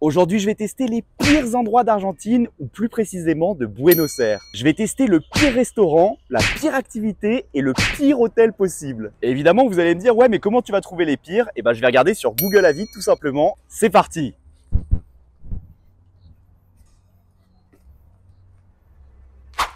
Aujourd'hui, je vais tester les pires endroits d'Argentine, ou plus précisément de Buenos Aires. Je vais tester le pire restaurant, la pire activité et le pire hôtel possible. Et évidemment, vous allez me dire, ouais, mais comment tu vas trouver les pires? Eh ben, je vais regarder sur Google Avis tout simplement. C'est parti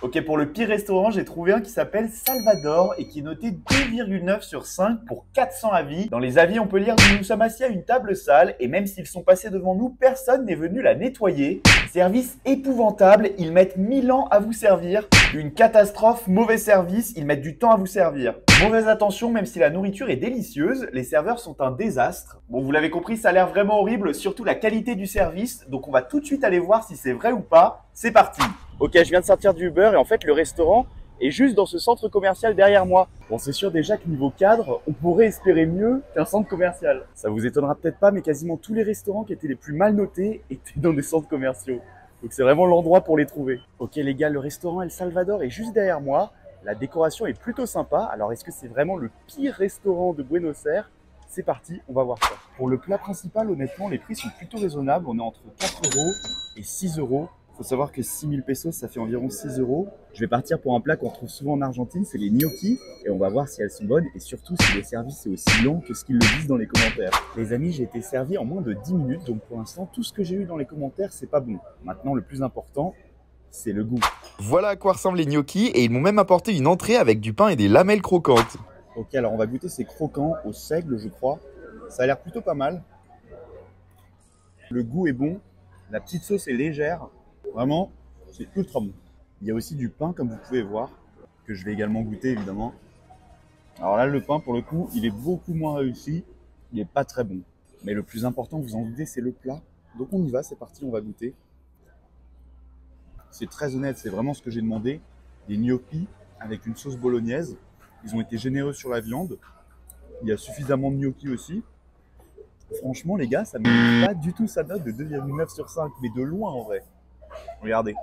Ok, pour le pire restaurant, j'ai trouvé un qui s'appelle Salvador et qui est noté 2,9 sur 5 pour 400 avis. Dans les avis, on peut lire Nous nous sommes assis à une table sale et même s'ils sont passés devant nous, personne n'est venu la nettoyer. Service épouvantable, ils mettent 1000 ans à vous servir. Une catastrophe, mauvais service, ils mettent du temps à vous servir. Mauvaise attention, même si la nourriture est délicieuse, les serveurs sont un désastre. Bon, vous l'avez compris, ça a l'air vraiment horrible, surtout la qualité du service. Donc on va tout de suite aller voir si c'est vrai ou pas. C'est parti Ok, je viens de sortir du Uber et en fait le restaurant est juste dans ce centre commercial derrière moi. Bon, c'est sûr déjà que niveau cadre, on pourrait espérer mieux qu'un centre commercial. Ça vous étonnera peut-être pas, mais quasiment tous les restaurants qui étaient les plus mal notés étaient dans des centres commerciaux. Donc c'est vraiment l'endroit pour les trouver. Ok les gars, le restaurant El Salvador est juste derrière moi. La décoration est plutôt sympa. Alors est-ce que c'est vraiment le pire restaurant de Buenos Aires? C'est parti, on va voir ça. Pour le plat principal, honnêtement, les prix sont plutôt raisonnables. On est entre 4 euros et 6 euros. Il faut savoir que 6000 pesos, ça fait environ 6 euros. Je vais partir pour un plat qu'on trouve souvent en Argentine, c'est les gnocchis. Et on va voir si elles sont bonnes et surtout si le service est aussi long que ce qu'ils le disent dans les commentaires. Les amis, j'ai été servi en moins de 10 minutes. Donc pour l'instant, tout ce que j'ai eu dans les commentaires, c'est pas bon. Maintenant, le plus important, c'est le goût. Voilà à quoi ressemblent les gnocchis et ils m'ont même apporté une entrée avec du pain et des lamelles croquantes. Ok, alors on va goûter ces croquants au seigle, je crois. Ça a l'air plutôt pas mal. Le goût est bon. La petite sauce est légère. Vraiment, c'est ultra bon. Il y a aussi du pain, comme vous pouvez voir, que je vais également goûter évidemment. Alors là, le pain, pour le coup, il est beaucoup moins réussi. Il n'est pas très bon. Mais le plus important, vous en doutez, c'est le plat. Donc on y va, c'est parti, on va goûter. C'est très honnête, c'est vraiment ce que j'ai demandé. Des gnocchis avec une sauce bolognaise. Ils ont été généreux sur la viande. Il y a suffisamment de gnocchis aussi. Franchement, les gars, ça ne pas du tout sa note de 2,9 sur 5, mais de loin en vrai. Regardez.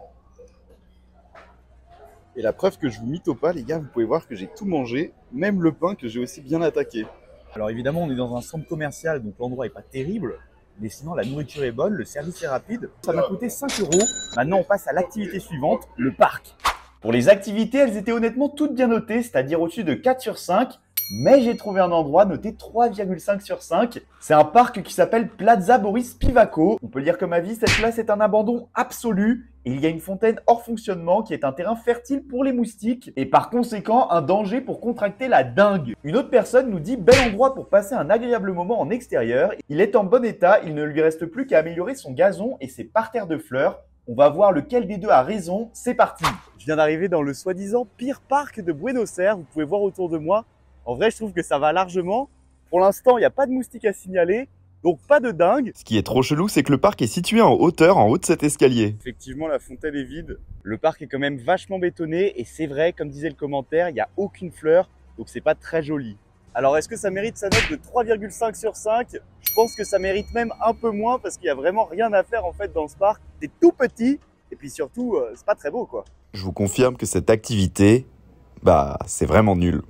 Et la preuve que je vous mytho pas, les gars, vous pouvez voir que j'ai tout mangé, même le pain que j'ai aussi bien attaqué. Alors évidemment, on est dans un centre commercial, donc l'endroit est pas terrible. Mais sinon, la nourriture est bonne, le service est rapide. Ça m'a coûté 5 euros. Maintenant, on passe à l'activité suivante, le parc. Pour les activités, elles étaient honnêtement toutes bien notées, c'est-à-dire au-dessus de 4 sur 5 mais j'ai trouvé un endroit noté 3,5 sur 5. C'est un parc qui s'appelle Plaza Boris Pivaco. On peut dire comme avis, cette place est un abandon absolu. Il y a une fontaine hors fonctionnement qui est un terrain fertile pour les moustiques et par conséquent un danger pour contracter la dingue. Une autre personne nous dit bel endroit pour passer un agréable moment en extérieur. Il est en bon état, il ne lui reste plus qu'à améliorer son gazon et ses parterres de fleurs. On va voir lequel des deux a raison. C'est parti. Je viens d'arriver dans le soi-disant pire parc de Buenos Aires. Vous pouvez voir autour de moi en vrai, je trouve que ça va largement. Pour l'instant, il n'y a pas de moustiques à signaler. Donc pas de dingue. Ce qui est trop chelou, c'est que le parc est situé en hauteur, en haut de cet escalier. Effectivement, la fontaine est vide. Le parc est quand même vachement bétonné et c'est vrai, comme disait le commentaire, il n'y a aucune fleur, donc c'est pas très joli. Alors est-ce que ça mérite sa note de 3,5 sur 5 Je pense que ça mérite même un peu moins parce qu'il y a vraiment rien à faire en fait dans ce parc. C'est tout petit et puis surtout, euh, c'est pas très beau quoi. Je vous confirme que cette activité, bah, c'est vraiment nul.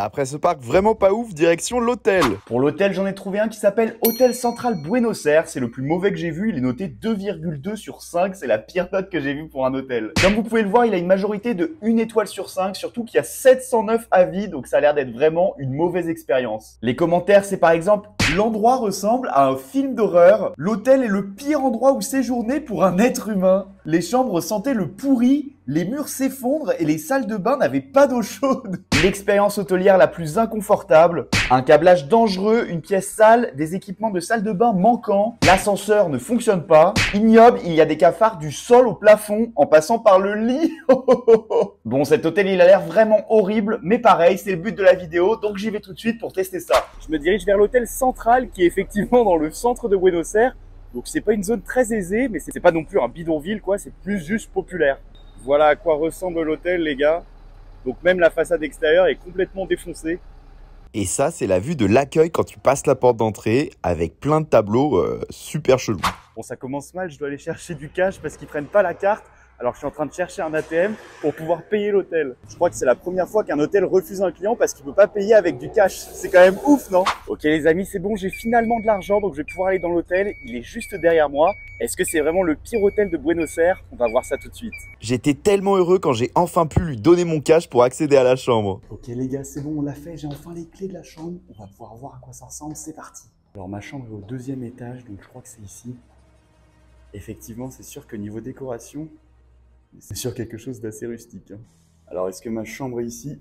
Après ce parc vraiment pas ouf, direction l'hôtel. Pour l'hôtel, j'en ai trouvé un qui s'appelle Hôtel Central Buenos Aires. C'est le plus mauvais que j'ai vu. Il est noté 2,2 sur 5. C'est la pire note que j'ai vue pour un hôtel. Comme vous pouvez le voir, il a une majorité de 1 étoile sur 5. Surtout qu'il y a 709 avis. Donc ça a l'air d'être vraiment une mauvaise expérience. Les commentaires, c'est par exemple L'endroit ressemble à un film d'horreur. L'hôtel est le pire endroit où séjourner pour un être humain. Les chambres sentaient le pourri, les murs s'effondrent et les salles de bain n'avaient pas d'eau chaude. L'expérience hôtelière la plus inconfortable. Un câblage dangereux, une pièce sale, des équipements de salle de bain manquants. L'ascenseur ne fonctionne pas. Ignoble, il y a des cafards du sol au plafond en passant par le lit. bon, cet hôtel, il a l'air vraiment horrible, mais pareil, c'est le but de la vidéo, donc j'y vais tout de suite pour tester ça. Je me dirige vers l'hôtel central qui est effectivement dans le centre de Buenos Aires. Donc c'est pas une zone très aisée, mais c'est pas non plus un bidonville, quoi. C'est plus juste populaire. Voilà à quoi ressemble l'hôtel, les gars. Donc même la façade extérieure est complètement défoncée. Et ça, c'est la vue de l'accueil quand tu passes la porte d'entrée avec plein de tableaux euh, super chelous. Bon, ça commence mal, je dois aller chercher du cash parce qu'ils prennent pas la carte. Alors je suis en train de chercher un ATM pour pouvoir payer l'hôtel. Je crois que c'est la première fois qu'un hôtel refuse un client parce qu'il peut pas payer avec du cash. C'est quand même ouf, non? Ok les amis, c'est bon, j'ai finalement de l'argent, donc je vais pouvoir aller dans l'hôtel. Il est juste derrière moi. Est-ce que c'est vraiment le pire hôtel de Buenos Aires? On va voir ça tout de suite. J'étais tellement heureux quand j'ai enfin pu lui donner mon cash pour accéder à la chambre. Ok les gars, c'est bon, on l'a fait. J'ai enfin les clés de la chambre. On va pouvoir voir à quoi ça ressemble. C'est parti. Alors ma chambre est au deuxième étage, donc je crois que c'est ici. Effectivement, c'est sûr que niveau décoration, c'est sûr quelque chose d'assez rustique. hein. Alors, est-ce que ma chambre est ici?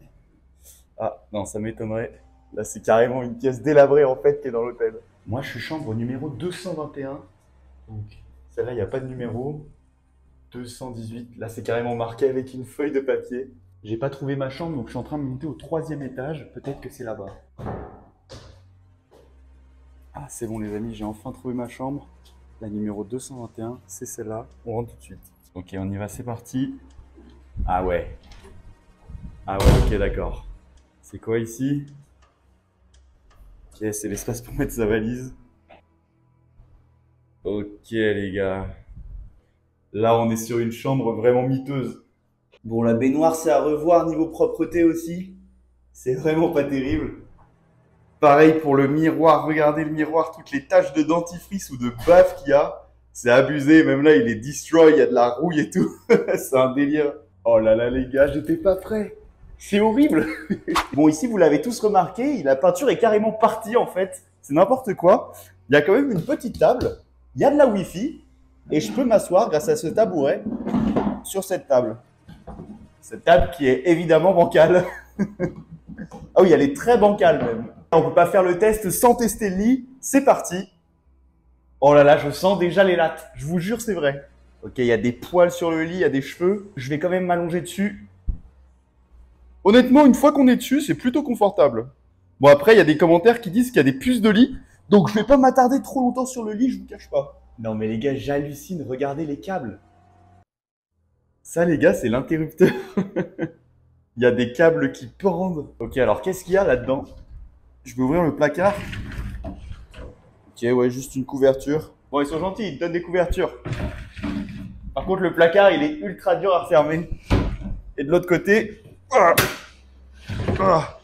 Ah, non, ça m'étonnerait. Là, c'est carrément une pièce délabrée, en fait, qui est dans l'hôtel. Moi, je suis chambre numéro 221. Donc, celle-là, il n'y a pas de numéro. 218. Là, c'est carrément marqué avec une feuille de papier. J'ai pas trouvé ma chambre, donc je suis en train de monter au troisième étage. Peut-être que c'est là-bas. Ah, c'est bon, les amis, j'ai enfin trouvé ma chambre. La numéro 221, c'est celle-là. On rentre tout de suite. Ok, on y va, c'est parti. Ah ouais. Ah ouais, ok, d'accord. C'est quoi ici? Ok, c'est l'espace pour mettre sa valise. Ok, les gars. Là, on est sur une chambre vraiment miteuse. Bon, la baignoire, c'est à revoir niveau propreté aussi. C'est vraiment pas terrible. Pareil pour le miroir. Regardez le miroir, toutes les taches de dentifrice ou de baffe qu'il y a. C'est abusé. Même là, il est destroy. Il y a de la rouille et tout. c'est un délire. Oh là là, les gars, j'étais pas prêt. C'est horrible. bon, ici, vous l'avez tous remarqué, la peinture est carrément partie en fait. C'est n'importe quoi. Il y a quand même une petite table. Il y a de la Wi-Fi. Et je peux m'asseoir grâce à ce tabouret sur cette table. Cette table qui est évidemment bancale. ah oui, elle est très bancale même. On peut pas faire le test sans tester le lit. C'est parti. Oh là là, je sens déjà les lattes. Je vous jure, c'est vrai. Ok, il y a des poils sur le lit, il y a des cheveux. Je vais quand même m'allonger dessus. Honnêtement, une fois qu'on est dessus, c'est plutôt confortable. Bon, après, il y a des commentaires qui disent qu'il y a des puces de lit. Donc, je vais pas m'attarder trop longtemps sur le lit, je vous cache pas. Non, mais les gars, j'hallucine. Regardez les câbles. Ça, les gars, c'est l'interrupteur. Il y a des câbles qui pendent. Ok, alors qu'est-ce qu'il y a là-dedans? Je vais ouvrir le placard. Ok, ouais, juste une couverture. Bon, ils sont gentils, ils te donnent des couvertures. Par contre, le placard, il est ultra dur à refermer. Et de l'autre côté, ah, ah,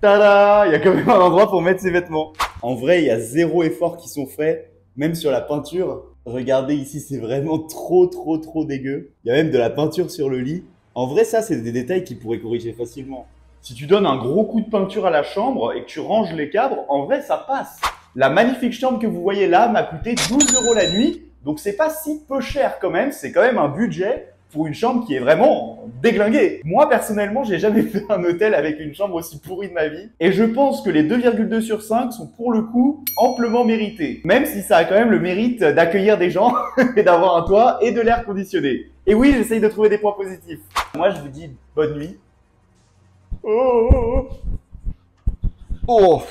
tada, il y a quand même un endroit pour mettre ses vêtements. En vrai, il y a zéro effort qui sont faits, même sur la peinture. Regardez ici, c'est vraiment trop, trop, trop dégueu. Il y a même de la peinture sur le lit. En vrai, ça, c'est des détails qui pourraient corriger facilement. Si tu donnes un gros coup de peinture à la chambre et que tu ranges les cadres, en vrai, ça passe. La magnifique chambre que vous voyez là m'a coûté 12 euros la nuit. Donc c'est pas si peu cher quand même. C'est quand même un budget pour une chambre qui est vraiment déglinguée. Moi personnellement, j'ai jamais fait un hôtel avec une chambre aussi pourrie de ma vie. Et je pense que les 2,2 sur 5 sont pour le coup amplement mérités. Même si ça a quand même le mérite d'accueillir des gens et d'avoir un toit et de l'air conditionné. Et oui, j'essaye de trouver des points positifs. Moi, je vous dis bonne nuit. Oh, oh, oh. oh.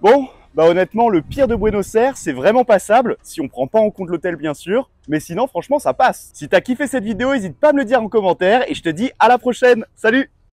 Bon, bah honnêtement, le pire de Buenos Aires, c'est vraiment passable, si on prend pas en compte l'hôtel bien sûr, mais sinon franchement ça passe. Si t'as kiffé cette vidéo, n'hésite pas à me le dire en commentaire et je te dis à la prochaine. Salut